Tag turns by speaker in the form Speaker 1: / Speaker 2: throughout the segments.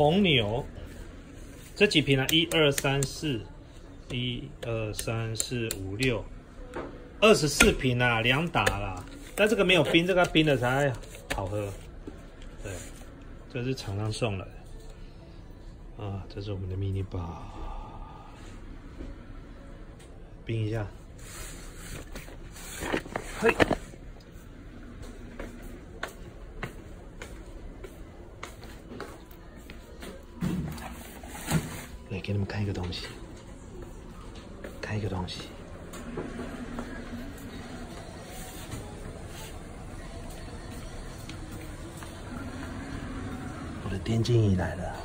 Speaker 1: 红牛，这几瓶啊？一二三四，一二三四五六，二十四瓶啊，两打啦。但这个没有冰，这个冰的才好喝。对，这是厂商送的。啊，这是我们的 mini bar，冰一下。嘿。给你们看一个东西，看一个东西。我的电竞椅来了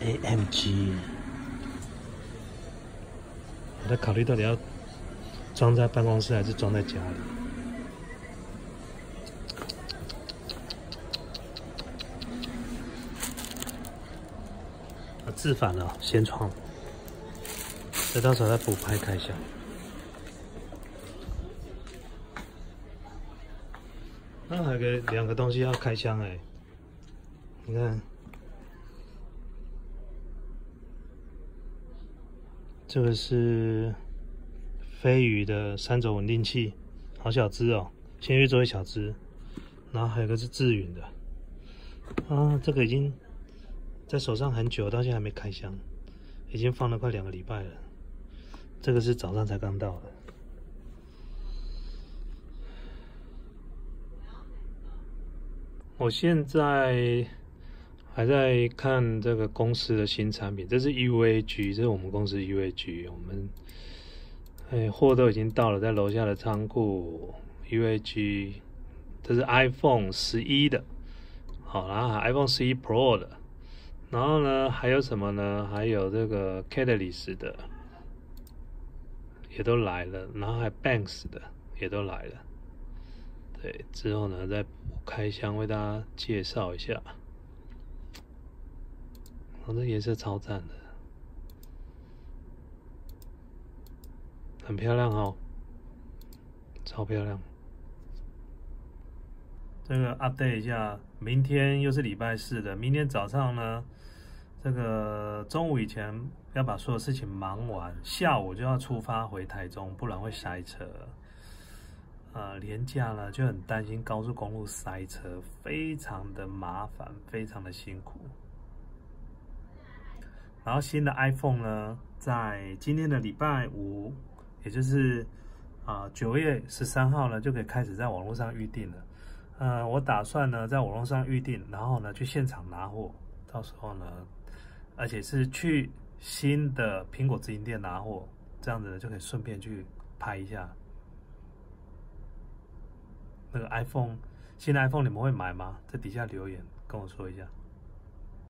Speaker 1: ，AMG。我在考虑到底要装在办公室还是装在家里。自反了，先创，这到时候再补拍开箱。那还有个两个东西要开箱哎，你看，这个是飞鱼的三轴稳定器，好小只哦，先去做一小只，然后还有个是智云的，啊，这个已经。在手上很久，到现在还没开箱，已经放了快两个礼拜了。这个是早上才刚到的。我现在还在看这个公司的新产品，这是 UAG，这是我们公司 UAG，我们哎货都已经到了，在楼下的仓库。UAG，这是 iPhone 十一的，好，啦 iPhone 十一 Pro 的。然后呢，还有什么呢？还有这个 c a t a l y s 的也都来了，然后还 Banks 的也都来了。对，之后呢再开箱为大家介绍一下。哦，这颜色超赞的，很漂亮哦，超漂亮。这个 update 一下，明天又是礼拜四的，明天早上呢？这个中午以前要把所有事情忙完，下午就要出发回台中，不然会塞车。呃，廉价呢就很担心高速公路塞车，非常的麻烦，非常的辛苦。然后新的 iPhone 呢，在今天的礼拜五，也就是啊九月十三号呢，就可以开始在网络上预定了。呃，我打算呢在网络上预定，然后呢去现场拿货，到时候呢。而且是去新的苹果直营店拿货，这样子就可以顺便去拍一下那个 iPhone。新的 iPhone 你们会买吗？在底下留言跟我说一下。